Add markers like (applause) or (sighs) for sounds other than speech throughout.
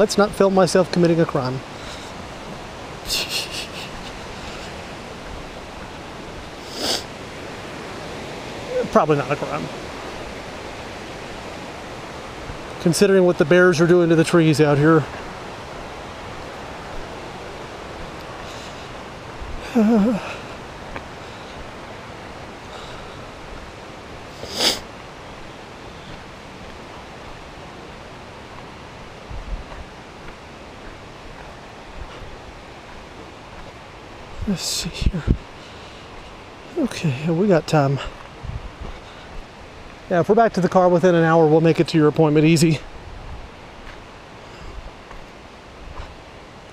Let's not film myself committing a crime. Probably not a crime. Considering what the bears are doing to the trees out here. (sighs) Let's see here. Okay, we got time. Yeah, if we're back to the car within an hour, we'll make it to your appointment easy.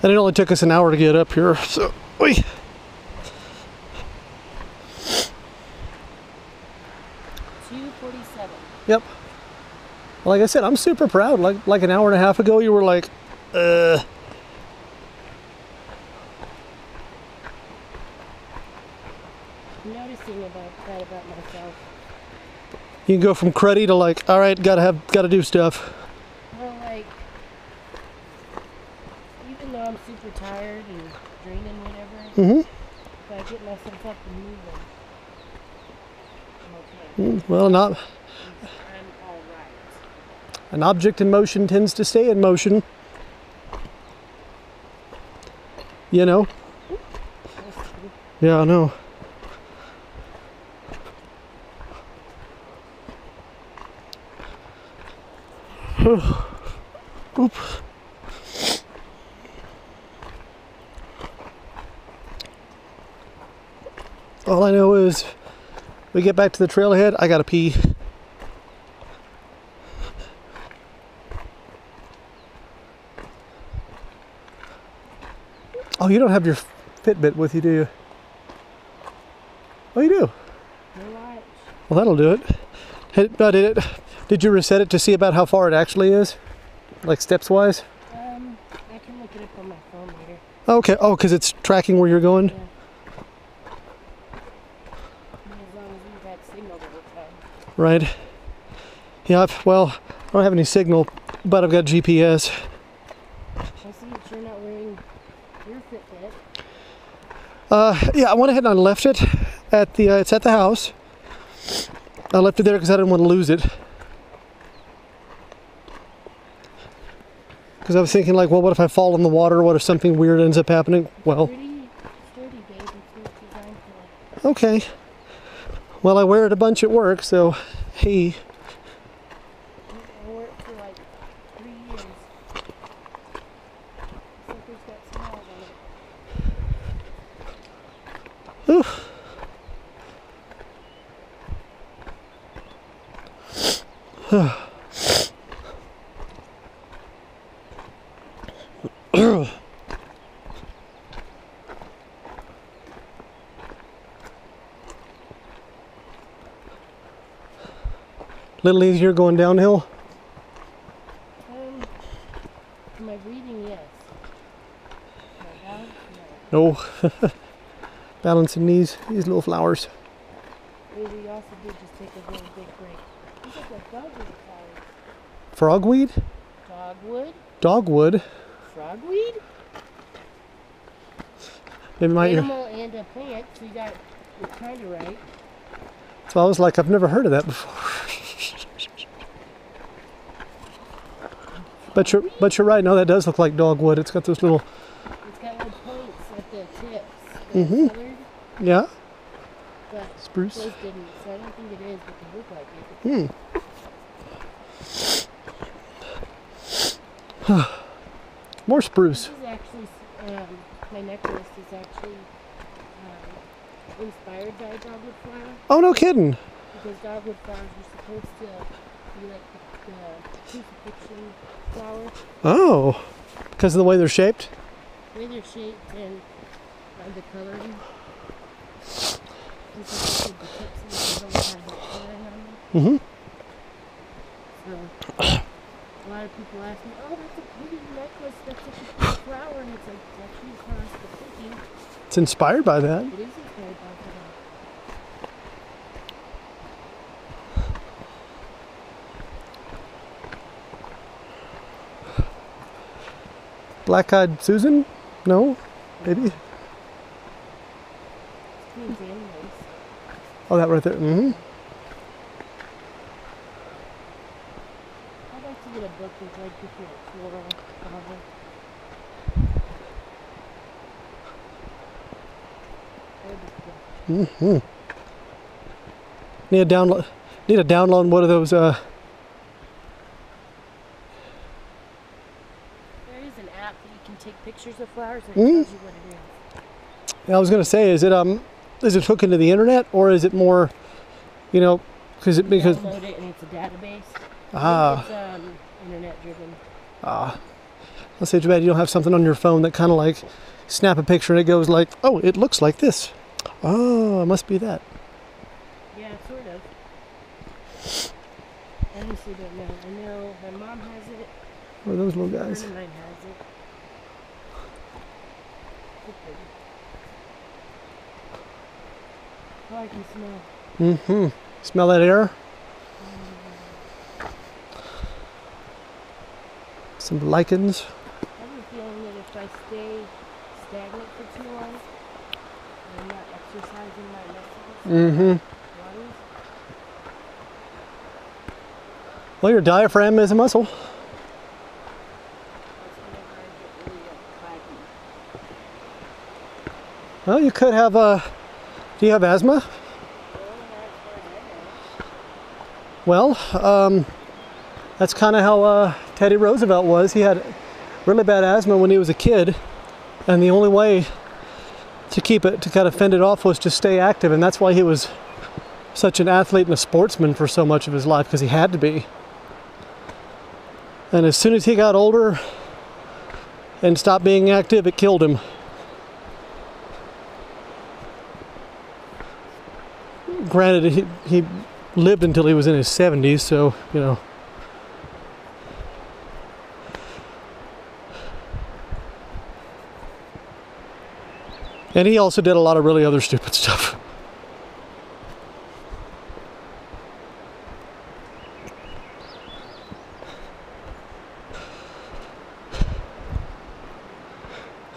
And it only took us an hour to get up here, so we. Yep. Like I said, I'm super proud. Like like an hour and a half ago, you were like, uh. I'm noticing about that about myself. You can go from cruddy to like, all right, gotta have, gotta do stuff. Well, like, even though I'm super tired and draining, whatever, Mm-hmm. if I get myself up and moving, I'm okay. Well, not I'm all right. an object in motion tends to stay in motion. You know. Yeah, I know. Oop. All I know is we get back to the trailhead, I gotta pee. Oh, you don't have your Fitbit with you, do you? Oh, you do. Well, that'll do it. Hey, uh, did it? Did you reset it to see about how far it actually is, like steps wise? Um, I can look it up on my phone later. Okay. Oh, because it's tracking where you're going. Yeah. As long as had signal the time. Right. Yeah. Well, I don't have any signal, but I've got GPS. I see that you're not wearing your Fitbit. Uh, yeah, I went ahead and I left it at the. Uh, it's at the house. I left it there because I didn't want to lose it. Because I was thinking, like, well, what if I fall in the water? What if something weird ends up happening? Well, Pretty sturdy, babe. It's what it's designed for. okay. Well, I wear it a bunch at work, so hey. I (sighs) (sighs) wore it for like three years. Sucker's got smiles on it. Little easier going downhill. Um, my breathing, yes. My dog, no. No. (laughs) Balancing these these little flowers. Maybe we also did just take a really big break. Like dogwood flowers. Frogweed, Dogwood? dogwood. Frogweed? My ear. Animal and a plant, so you got it kind of right. So I was like, I've never heard of that before. (laughs) But you're, but you're right. No, that does look like dogwood. It's got those little, It's got little points at the tips. Mhm. colored, yeah, but spruce. didn't, so I don't think it is, but they look like it. Hmm. (sighs) More spruce. This is actually, um, my necklace is actually um, inspired by dogwood flower Oh, no kidding. because dogwood flowers are supposed to be like the, the crucifixion flower, Oh, because of the way they're shaped. the way they're shaped and uh, the coloring. This is like the tips and the have the coloring on them. Mm-hmm. So a lot of people ask me, "Oh, that's a pretty necklace. That's such a flower," and it's like across the thinking. It's inspired by that. It is inspired by that. Black Eyed Susan? No? Maybe? Oh, that right there. hmm I'd like to get a book with like different floral cover. That would be cool. hmm Need a download. Need a download one of those. Uh, There is an app that you can take pictures of flowers and Mm. it tells you what it is. I was gonna say, is it um, is it hooked into the internet or is it more, you know, cause it because Download it and it's a database. Ah it's um, internet driven. ah, let's say too bad you don't have something on your phone that kind of like snap a picture and it goes like, oh, it looks like this. Oh, it must be that. Yeah, sort of. I honestly don't know. I know my mom has it. What are those little guys? of mine has it. So pretty. Oh, I can smell. Mm-hmm. Smell that air? Some lichens. I have a feeling that if I stay stagnant for too long, and I'm not exercising my muscles, Mm-hmm. Well, your diaphragm is a muscle. that's whenever I get really uh, claggy. Well, you could have a, Do you have asthma? Well, um, that's kind of how uh, Teddy Roosevelt was. He had really bad asthma when he was a kid, and the only way to keep it, to kind of fend it off, was to stay active, and that's why he was such an athlete and a sportsman for so much of his life, because he had to be. And as soon as he got older and stopped being active, it killed him. Granted, he, he lived until he was in his 70s, so, you know. And he also did a lot of really other stupid stuff. (laughs)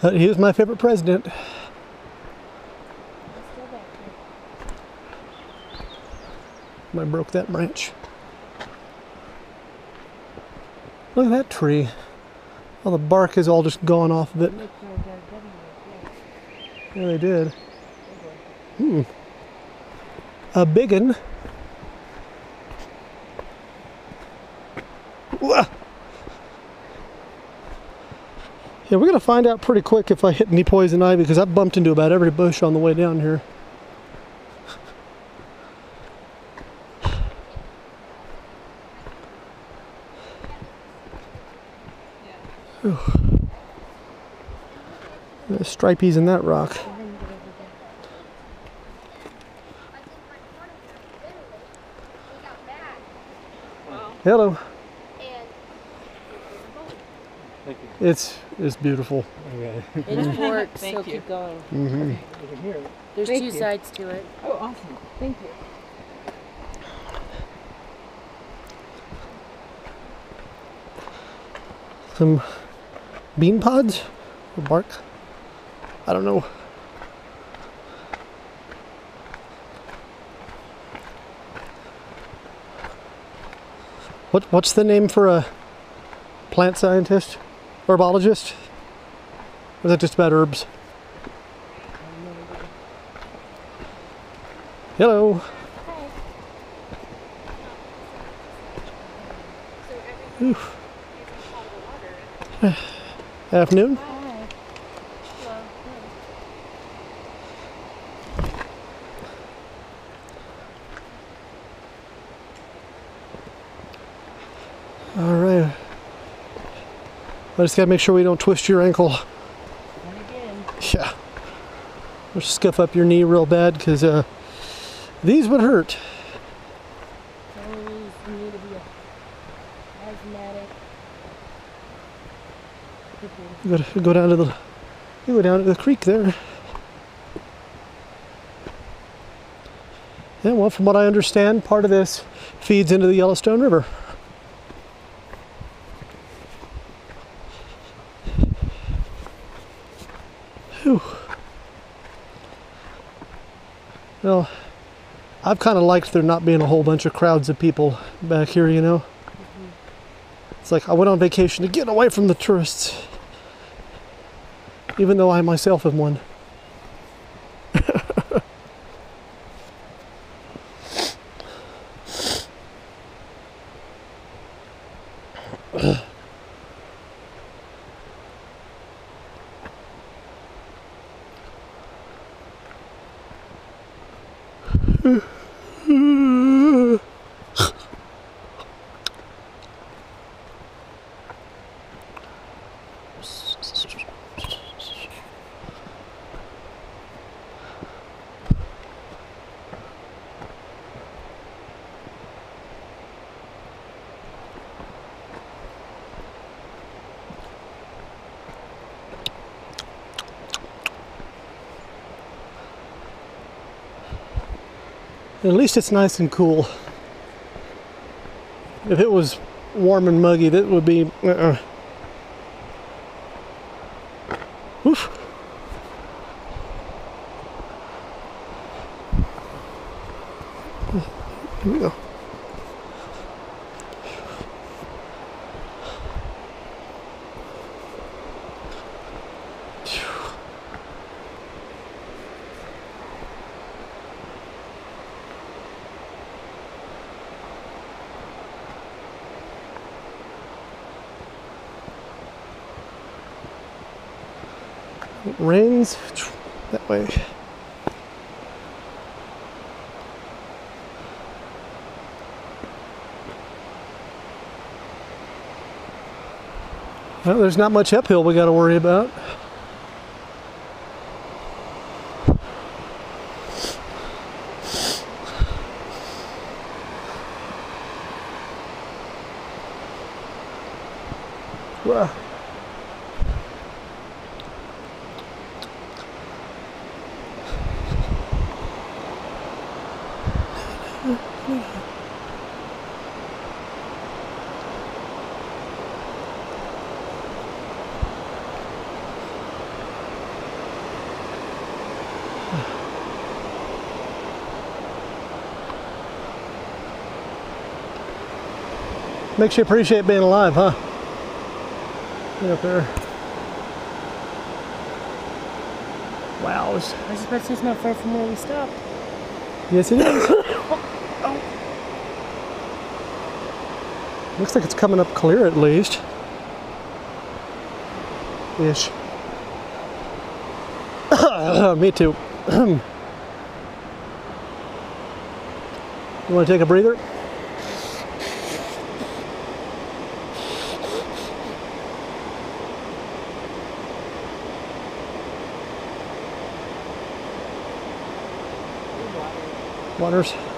Uh, he was my favorite president. I'm still back here. I broke that branch. Look at that tree. All the bark is all just gone off of it. Yeah, they did. Big one. Hmm. A biggin. Wah. Yeah, we're gonna find out pretty quick if I hit any poison ivy because I've bumped into about every bush on the way down here. Whew. There's stripies in that rock. And then get over there. I think my corner from Italy, we got back Hello. It's it's beautiful. Okay. It (laughs) works, so Thank you. keep going. hmm You can hear it. There's Thank two you. sides to it. Oh, awesome. Thank you. Some bean pods or bark. I don't know. What what's the name for a plant scientist? Herbologist? Or is that just about herbs? Hello. Oof. Afternoon. All right. I just gotta make sure we don't twist your ankle. Yeah. Or scuff up your knee real bad because uh, these would hurt. You gotta go down to the you go down to the creek there. Yeah, well, from what I understand, part of this feeds into the Yellowstone River. Whew. Well, I've kind of liked there not being a whole bunch of crowds of people back here, you know? It's like I went on vacation to get away from the tourists, even though I myself am one. At least it's nice and cool. If it was warm and muggy, that would be. Uh-uh. Oof. Here we go. It rains that way. Well, there's not much uphill we got to worry about. Wow. Makes you appreciate being alive, huh? Get up there. Wow. I was about to say it's not far from where we stopped. Yes, it is. (coughs) Oh. Looks like it's coming up clear at least. Ish. (coughs) Me too. You want to take a breather? Waters.